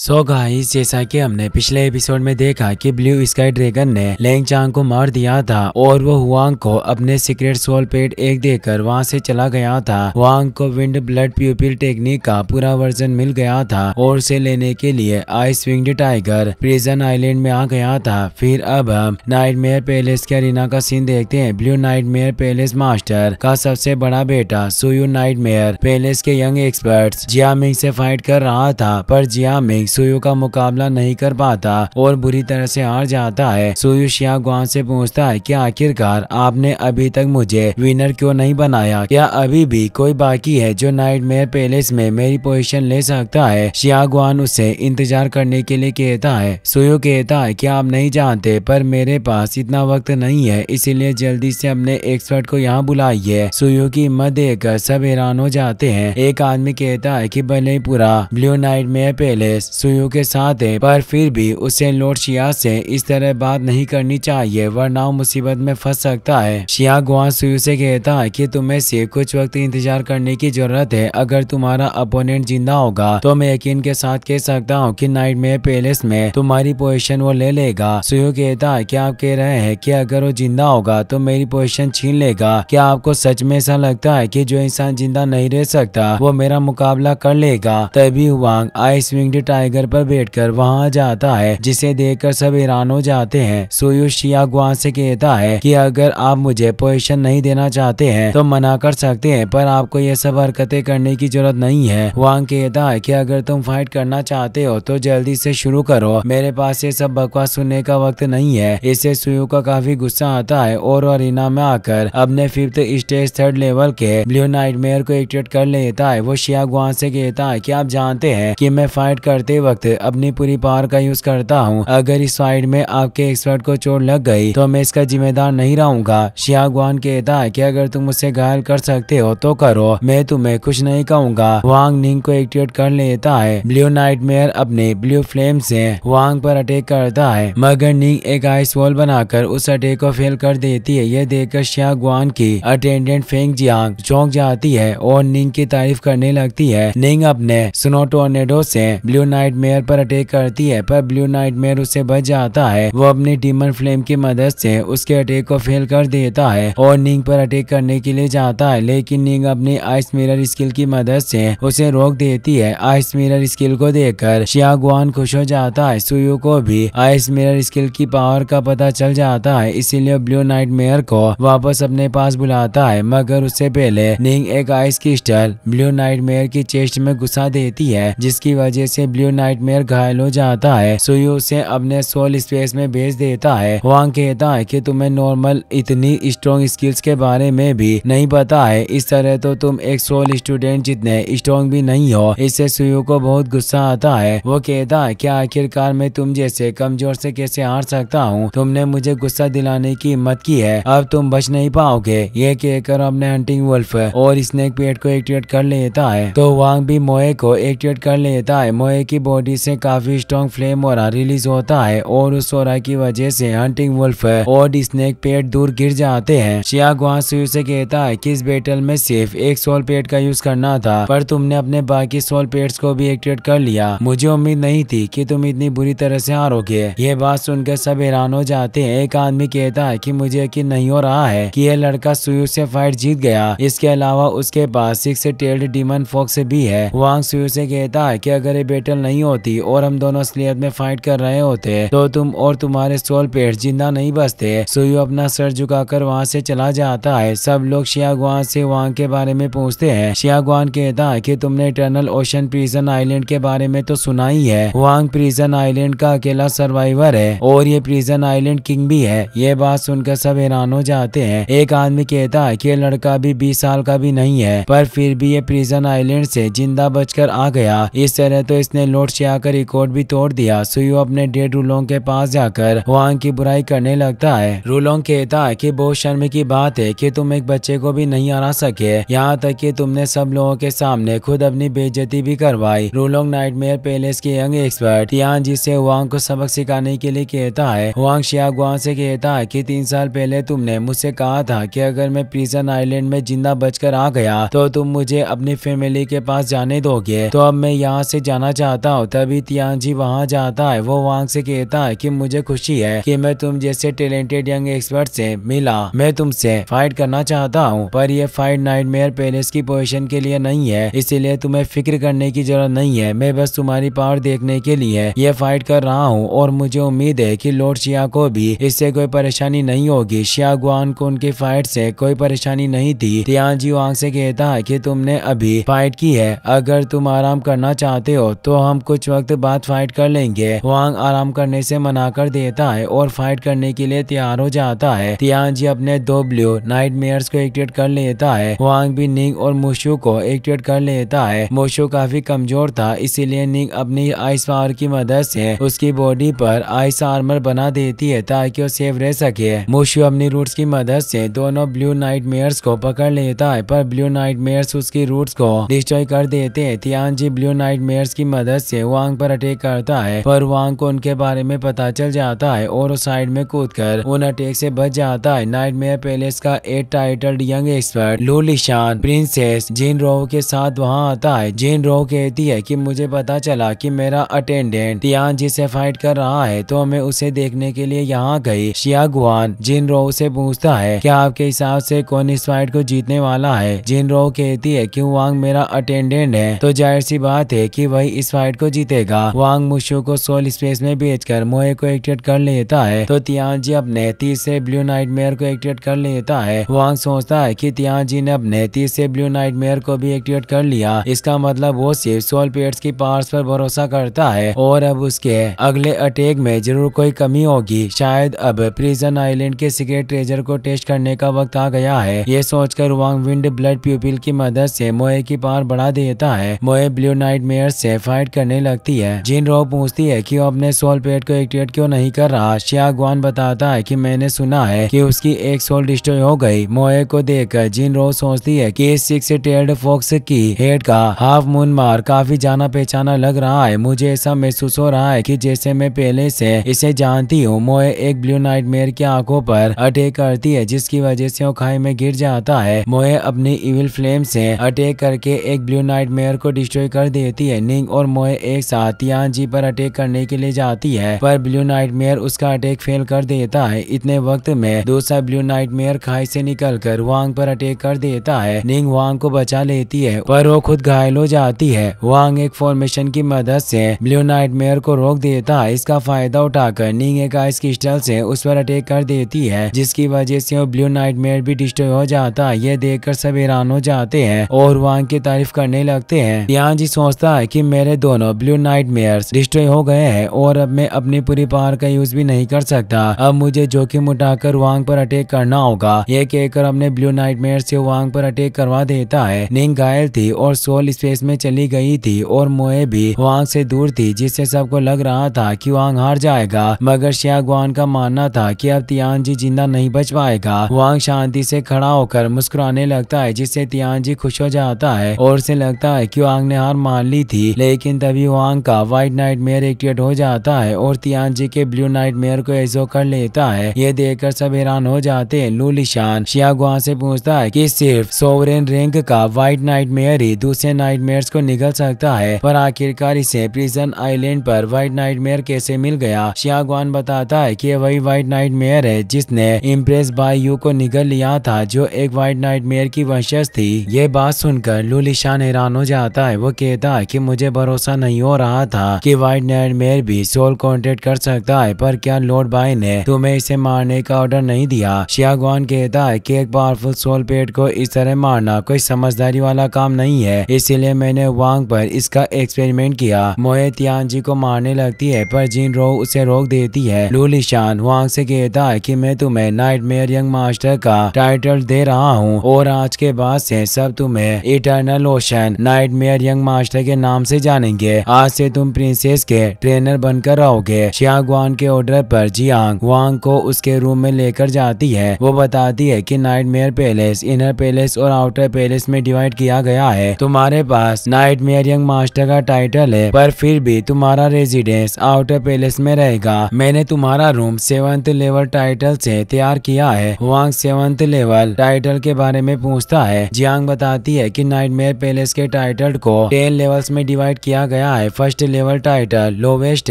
सो so guys जैसा कि हमने पिछले एपिसोड में देखा कि ब्लू स्काई ड्रैगन ने लेंग चांग को मार दिया था और वो हुआंग को अपने सीक्रेट सोल पेट एक देकर वहाँ से चला गया था। हुआंग को विंड ब्लड प्यूपिल टेक्निक का पूरा वर्जन मिल गया था और उसे लेने के लिए ice winged tiger prison island में आ गया था। फिर अब हम नाइट पैलेस के अरीना का सीन देखते हैं। ब्लू नाइट पैलेस मास्टर का सबसे बड़ा बेटा सुयू नाइट पैलेस के यंग एक्सपर्ट जियामिंग से फाइट कर रहा था, पर जियामिंग सुयु का मुकाबला नहीं कर पाता और बुरी तरह से हार जाता है। सुयु शिया गुआन से पूछता है कि आखिरकार आपने अभी तक मुझे विनर क्यों नहीं बनाया? क्या अभी भी कोई बाकी है जो नाइट मेयर पैलेस में मेरी पोजीशन ले सकता है? शिया गुआन उसे इंतज़ार करने के लिए कहता है। सुयु कहता है कि आप नहीं जानते, पर मेरे पास इतना वक्त नहीं है, इसीलिए जल्दी से अपने एक्सपर्ट को यहाँ बुलाइए सुयु की हिम्मत देखकर सब हैरान हो जाते हैं। एक आदमी कहता है कि भले पूरा blue night mayor palace Suyu के साथ है, पर फिर भी उसे लॉर्ड शिया से इस तरह बात नहीं करनी चाहिए, वरना मुसीबत में फंस सकता है। शिया गुआन सुयु से कहता है कि तुम्हें सिर्फ़ कुछ वक्त इंतज़ार करने की ज़रूरत है। अगर तुम्हारा अपोनेंट ज़िंदा होगा तो मैं यकीन के साथ कह सकता हूँ कि नाइट में पैलेस में तुम्हारी पोजीशन वो ले लेगा। सुयु कहता है, क्या आप कह रहे हैं कि अगर वो ज़िंदा होगा तो मेरी पोजीशन छीन लेगा? क्या आपको सच में ऐसा लगता है कि जो इंसान ज़िंदा नहीं रह सकता, वो मेरा मुकाबला कर लेगा? तभी हुआ आइस विंग्ड टाइगर पर बैठकर वहाँ जाता है, जिसे देखकर सब हैरान हो जाते हैं। सोयूश शिया गुआन से कहता है कि अगर आप मुझे पोजिशन नहीं देना चाहते हैं तो मना कर सकते हैं, पर आपको ये सब हरकतें करने की ज़रूरत नहीं है। वांग कहता है कि अगर तुम फाइट करना चाहते हो तो जल्दी से शुरू करो। मेरे पास ये सब बकवास सुनने का वक्त नहीं है। इससे सुयु का काफ़ी गुस्सा आता है और अरीना में आकर अपने फिफ्थ स्टेज थर्ड लेवल के ब्लू नाइट मेयर को एक्टिवेट कर लेता है। वो शिया गुआन से कहता है कि आप जानते हैं कि मैं फाइट करते वक्त अपनी पूरी पावर का यूज़ करता हूँ। अगर इस फाइट में आपके एक्सपर्ट को चोट लग गई तो मैं इसका जिम्मेदार नहीं रहूँगा। शियागवान कहता है की अगर तुम मुझसे घायल कर सकते हो तो करो। मैं तुम्हें कुछ नहीं कहूँगा। वांग निंग को एक्टिवेट कर लेता है। ब्लू नाइट अपने ब्लू फ्लेम से वांग पर अटैक करता है। मगर निंग एक आइस वॉल बनाकर उस अटैक को फेल कर देती है। यह देखकर शियागवान की अटेंडेंट फेंग जियांग चौंक जाती है और निंग की तारीफ़ करने लगती है। निंग अपने स्नो टोर्नेडो से ब्लू नाइट मेयर पर अटैक करती है, पर ब्लू नाइट मेयर उससे बच जाता है। वो अपनी डीमन फ्लेम की मदद से उसके अटैक को फेल कर देता है और निंग पर अटैक करने के लिए जाता है, लेकिन निंग अपनी आइस मिरर स्किल की मदद से उसे रोक देती है। आइस मिरर स्किल को देखकर शियागुआन खुश हो जाता है। सुयु को भी आइस मिरर स्किल की पावर का पता चल जाता है, इसीलिए ब्लू नाइट मेयर को वापस अपने पास बुलाता है। मगर उससे पहले निंग एक ice crystal blue night mayor की चेस्ट में घुसा देती है, जिसकी वजह से ब्लू मेयर घायल हो जाता है। सुयु उसे अपने सोल स्पेस में भेज देता है। वांग कहता है कि तुम्हें नॉर्मल इतनी स्ट्रॉन्ग स्किल्स के बारे में भी नहीं पता है। इस तरह तो तुम एक सोल स्टूडेंट जितने स्ट्रॉन्ग भी नहीं हो, इससे सुयु को बहुत गुस्सा आता है। वो कहता है, क्या आखिरकार मैं तुम जैसे कमज़ोर से कैसे हार सकता हूँ? तुमने मुझे गुस्सा दिलाने की हिम्मत की है। अब तुम बच नहीं पाओगे। ये कहकर अपने हंटिंग वुल्फ और स्नेक पेट को एक्टिवेट कर लेता है। तो वांग भी मोए को एक्टिवेट कर लेता है। मोए की बॉडी से काफ़ी स्ट्रॉन्ग फ्लेम और रिलीज़ होता है और उस सोरा की वजह से हंटिंग वुल्फ और स्नेक पेट दूर गिर जाते हैं। शिया गुआ से कहता है कि इस बैटल में सिर्फ़ एक सोल पेट का यूज़ करना था, पर तुमने अपने बाकी सोल पेट्स को भी एक्टिवेट कर लिया। मुझे उम्मीद नहीं थी कि तुम इतनी बुरी तरह से हारोगे। ये बात सुनकर सब हैरान हो जाते हैं। एक आदमी कहता है कि मुझे यकीन नहीं हो रहा है कि यह लड़का सुयु से फाइट जीत गया। इसके अलावा उसके पास सिक्स टेल्ड डीमन फॉक्स भी है। वांग सुयु से कहता है कि अगर ये बैटल नहीं होती और हम दोनों असलियत में फाइट कर रहे होते तो तुम और तुम्हारे सोल पेट ज़िंदा नहीं बचते सुयु अपना सर झुकाकर वहाँ से चला जाता है। सब लोग शियागवान से वहाँ के बारे में पूछते हैं। शियागवान कहता है कि तुमने इटर्नल ओशन प्रिजन आइलैंड के बारे में तो सुना ही है। वांग प्रिजन आइलैंड का अकेला सर्वाइवर है और ये प्रिजन आइलैंड किंग भी है। ये बात सुनकर सब हैरान हो जाते हैं। एक आदमी कहता है कि लड़का भी बीस साल का भी नहीं है, पर फिर भी ये प्रिजन आइलैंड से ज़िंदा बचकर आ गया। इस तरह तो इसने लौट से आकर रिकॉर्ड भी तोड़ दिया। सुयु अपने डेड रूलोंग के पास जाकर वांग की बुराई करने लगता है। रूलोंग कहता है कि, बहुत शर्म की बात है कि तुम एक बच्चे को भी नहीं हरा सके। यहाँ तक कि तुमने सब लोगों के सामने खुद अपनी बेजती भी करवाई। रूलोंग नाइटमेयर पैलेस के यंग एक्सपर्ट यहाँ जिसे वांग को सबक सिखाने के लिए कहता है। वांग शियागवान से कहता है कि, तीन साल पहले तुमने मुझसे कहा था कि अगर मैं प्रिजन आइलैंड में ज़िंदा बचकर आ गया तो तुम मुझे अपनी फैमिली के पास जाने दोगे। तो अब मैं यहाँ से जाना चाहता बताओ तभी तियांजी वहाँ जाता है। वो वांग से कहता है कि मुझे खुशी है कि मैं तुम जैसे टैलेंटेड यंग एक्सपर्ट से मिला। मैं तुमसे फाइट करना चाहता हूँ, पर यह फाइट नाइटमेयर पैलेस की पोजीशन के लिए नहीं है। इसीलिए तुम्हें फ़िक्र करने की ज़रूरत नहीं है। मैं बस तुम्हारी पावर देखने के लिए ये फाइट कर रहा हूँ, और मुझे उम्मीद है की लॉर्ड शिया को भी इससे कोई परेशानी नहीं होगी। शिया गुआन को उनकी फाइट से कोई परेशानी नहीं थी। तियांजी वांग से कहता है की तुमने अभी फाइट की है। अगर तुम आराम करना चाहते हो तो हम कुछ वक्त बाद फाइट कर लेंगे। वांग आराम करने से मना कर देता है और फाइट करने के लिए तैयार हो जाता है। तियांजी अपने दो ब्लू नाइट मेयर्स को एक्टिवेट कर लेता है। वांग भी निंग और मुशु को एक्टिवेट कर लेता है। मुशु काफ़ी कमज़ोर था, इसीलिए निंग अपनी आइस पावर की मदद से उसकी बॉडी पर आइस आर्मर बना देती है ताकि वो सेफ़ रह सके। मुशु अपनी रूट्स की मदद से दोनों ब्लू नाइट को पकड़ लेता है, पर ब्लू नाइट मेयर्स उसकी रूट्स को डिस्ट्रॉय कर देते हैं। तियांजी ब्लू नाइट की मदद से वांग पर अटैक करता है, पर वांग को उनके बारे में पता चल जाता है और साइड में कूद कर उन अटैक से बच जाता है। नाइट मेयर पैलेस का eight titled young expert Lulishan princess Jin Ro के साथ वहाँ आता है। जिन रोह कहती है कि मुझे पता चला कि मेरा अटेंडेंट तियान जी से फाइट कर रहा है तो मैं उसे देखने के लिए यहाँ गई। शिया गुआन जिन रोह से पूछता है, क्या आपके हिसाब से कौन इस फाइट को जीतने वाला है? जिन रोह कहती है कि वांग मेरा अटेंडेंट है तो ज़ाहिर सी बात है कि वही इस फाइट को जीतेगा। वांग मुशु को सोल स्पेस में भेजकर मोए को एक्टिवेट कर लेता है। तो तियान जी अपने तीसरे ब्लू नाइट मेयर को एक्टिवेट कर लेता है। वांग सोचता है कि तियान जी ने अपने तीसरे ब्लू नाइट मेयर को भी एक्टिवेट कर लिया। इसका मतलब वो सिर्फ़ सोल पेड्स की पावर्स पर भरोसा करता है। और अब उसके अगले अटैक में ज़रूर कोई कमी होगी। शायद अब प्रिजन आइलैंड के सीक्रेट ट्रेजर को टेस्ट करने का वक्त आ गया है। ये सोचकर वांग विंड ब्लड प्यूपिल की मदद से मोए की पार बढ़ा देता है। मोए ब्लू नाइट मेयर से फाइट करने लगती है। जिन रो पूछती है कि वो अपने सोल पेड को एक्टिवेट क्यों नहीं कर रहा, शिया गुआन बताता है कि मैंने सुना है कि उसकी एक सोल डिस्ट्रॉय हो गई। मोए को देखकर जिन रो सोचती है कि सिक्स टेल्ड फॉक्स की हेड का हाफ़ मून मार काफ़ी जाना पहचाना लग रहा है। मुझे ऐसा महसूस हो रहा है कि जैसे मैं पहले से इसे जानती हूँ, मोए एक ब्लू नाइट मेयर की आँखों पर अटैक करती है, जिसकी वजह से वो खाई में गिर जाता है। मोए अपनी इविल फ्लेम से अटैक करके एक ब्लू नाइट मेयर को डिस्ट्रॉय कर देती है। निंग और मोए एक साथ जी पर अटैक करने के लिए जाती है, पर ब्लू नाइट मेयर उसका अटैक फेल कर देता है। इतने वक्त में दूसरा ब्लू नाइट मेयर खाई से निकल कर वांग पर अटैक कर देता है। निंग वांग को बचा लेती है, पर वो खुद घायल हो जाती है। वांग एक फॉर्मेशन की मदद से ब्लू नाइट मेयर को रोक देता है। इसका फ़ायदा उठाकर निंग एक आइस क्रिस्टल से उस पर अटैक कर देती है, जिसकी वजह से वो ब्लू नाइट मेयर भी डिस्ट्रॉय हो जाता है। ये देखकर सब हैरान हो जाते हैं और वांग की तारीफ़ करने लगते हैं। यहाँ जी सोचता है कि मेरे दोनों ब्लू नाइट डिस्ट्रॉय हो गए हैं और अब मैं अपनी पूरी पावर का यूज़ भी नहीं कर सकता। अब मुझे जोखिम उठाकर वांग पर अटैक करना होगा। ये कहकर अपने ब्लू नाइट से वांग पर अटैक करवा देता है। निंग घायल थी और सोल स्पेस में चली गई थी और मोए भी वांग से दूर थी, जिससे सबको लग रहा था कि वांग हार जाएगा। मगर शियागवान का मानना था कि अब तियान जी ज़िंदा नहीं बच पाएगा। वांग शांति से खड़ा होकर मुस्कुराने लगता है, जिससे तियान जी खुश हो जाता है और उसे लगता है कि वांग ने हार मान ली थी। लेकिन वांग का व्हाइट नाइट मेयर एक्टिवेट हो जाता है और तियान जी के ब्लू नाइट मेयर को एजो कर लेता है। ये देखकर सब हैरान हो जाते हैं। लूलिशान शियागवान से पूछता है कि सिर्फ़ सोवरेन रैंक का व्हाइट नाइट मेयर ही दूसरे नाइट मेयर्स को निकल सकता है, पर आखिरकार इसे प्रिजन आइलैंड पर व्हाइट नाइट मेयर कैसे मिल गया? शियागवान बताता है की वही व्हाइट नाइट मेयर है जिसने इम्प्रेस बाय यू को निगल लिया था, जो एक व्हाइट नाइट मेयर की वंशज थी। ये बात सुनकर लूलिशान हैरान हो जाता है। वो कहता है की मुझे भरोसा नहीं हो रहा था कि व्हाइट नाइट मेयर भी सोल कॉन्टेक्ट कर सकता है, पर क्या लॉर्ड बाय ने तुम्हें इसे मारने का ऑर्डर नहीं दिया? शियागवान कहता है कि एक पावरफुल सोल पेट को इस तरह मारना कोई समझदारी वाला काम नहीं है, इसीलिए मैंने वांग पर इसका एक्सपेरिमेंट किया। मोए तियान जी को मारने लगती है, पर जिन रो उसे रोक देती है। लूलिशान वांग से कहता है कि मैं तुम्हें नाइट मेयर यंग मास्टर का टाइटल दे रहा हूँ, और आज के बाद से सब तुम्हें eternal ocean nightmare young master के नाम से जानेंगे। आज से तुम प्रिंसेस के ट्रेनर बनकर रहोगे शियागवान के ऑर्डर पर जियांग वांग को उसके रूम में लेकर जाती है। वो बताती है कि night mayor palace inner palace और आउटर पैलेस में डिवाइड किया गया है। तुम्हारे पास नाइट मेयर यंग मास्टर का टाइटल है, पर फिर भी तुम्हारा रेजिडेंस आउटर पैलेस में रहेगा। मैंने तुम्हारा रूम सेवंथ लेवल टाइटल से तैयार किया है। वांग सेवंथ लेवल टाइटल के बारे में पूछता है। जियांग बताती है कि नाइट मेयर पैलेस के टाइटल को टेन लेवल्स में डिवाइड किया गया है। फ़र्स्ट लेवल टाइटल लोवेस्ट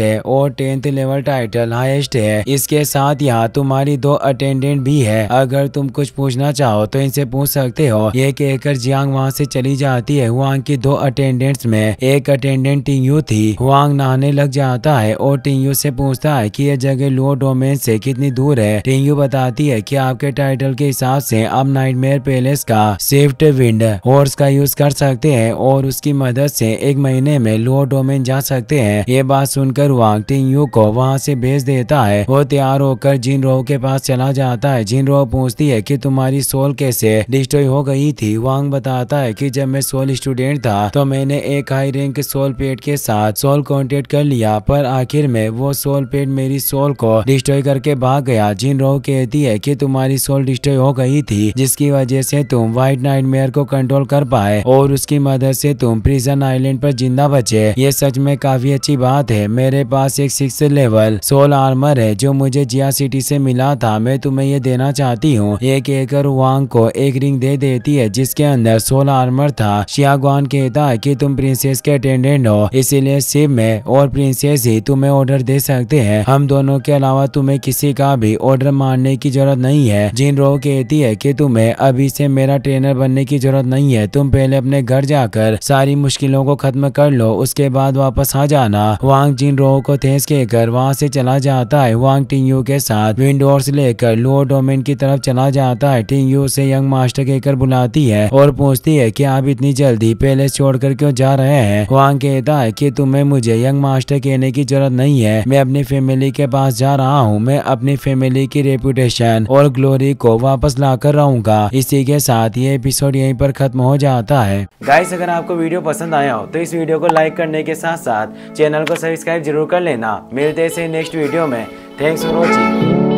है और टेंथ लेवल टाइटल हाईएस्ट है। इसके साथ यहाँ तुम्हारी दो अटेंडेंट भी है। अगर तुम कुछ पूछना चाहो तो इनसे पूछ सकते हो। ये कहकर जियांग वहाँ से चली जाती है हुआंग की दो अटेंडेंट्स में। एक अटेंडेंट टिंगयू थी। हुआंग नहाने लग जाता है और टिंगयू से पूछता है कि यह जगह लो डोमेन से कितनी दूर है। टिंगयू बताती है कि आपके टाइटल के हिसाब से आप नाइटमेयर पैलेस का स्विफ्ट विंड हॉर्स का यूज़ कर सकते हैं और उसकी मदद से एक महीने में लो डोमेन जा सकते हैं। ये बात सुनकर वांग टिंग यू को वहाँ से भेज देता है। वो तैयार होकर जिन रोह के पास चला जाता है, जिन रोह पूछती है कि तुम्हारी सोल कैसे डिस्ट्रॉय हो गई थी, वांग बताता है कि जब मैं सोल स्टूडेंट था तो मैंने एक हाई रैंक सोल पेट के साथ सोल कॉन्टेक्ट कर लिया, पर आखिर में वो सोल पेट मेरी सोल को डिस्ट्रॉय करके भाग गया। जिन रोह कहती है कि तुम्हारी सोल डिस्ट्रॉय हो गई थी, जिसकी वजह से तुम व्हाइट नाइट को कंट्रोल कर पाए, और उसकी मदद से तुम प्रिजन आइलैंड पर ज़िंदा बचे। ये सच में काफ़ी अच्छी बात है। मेरे पास एक सिक्स लेवल सोल आर्मर है, जो मुझे जिया सिटी से मिला था। मैं तुम्हें ये देना चाहती हूँ। एक एकड़ वांग को एक रिंग दे देती है, जिसके अंदर सोल आर्मर था। शियागवान कहता है कि तुम प्रिंसेस के अटेंडेंट हो, इसीलिए सिर्फ़ मैं और प्रिंसेस ही तुम्हें ऑर्डर दे सकते हैं। हम दोनों के अलावा तुम्हें किसी का भी ऑर्डर मानने की ज़रूरत नहीं है। जिन रो कहती है कि तुम्हें अभी से मेरा ट्रेनर बनने की ज़रूरत नहीं है। तुम पहले अपने घर जाकर सारी मुश्किलों को खत्म कर लो उसके बाद वापस आ जाना। वांग जिन रो को थेस के कहकर वहाँ से चला जाता है, वांग टिंगयू के साथ विंडोर्स लेकर लो डोमेन की तरफ़ चला जाता है। टिंगयू से यंग मास्टर कहकर बुलाती है और पूछती है कि आप इतनी जल्दी पहले छोड़कर क्यों जा रहे हैं? वांग कहता है कि, तुम्हें मुझे यंग मास्टर कहने की ज़रूरत नहीं है। मैं अपनी फैमिली के पास जा रहा हूँ। मैं अपनी फैमिली की रेपुटेशन और ग्लोरी को वापस ला कर रहूँगा। इसी के साथ ये एपिसोड यहीं पर खत्म हो जाता है। गाइस, अगर आपको वीडियो पसंद आया हो तो इस वीडियो को लाइक करने के साथ साथ चैनल को सब्सक्राइब ज़रूर कर लेना। मिलते हैं नेक्स्ट वीडियो में। Thanks for watching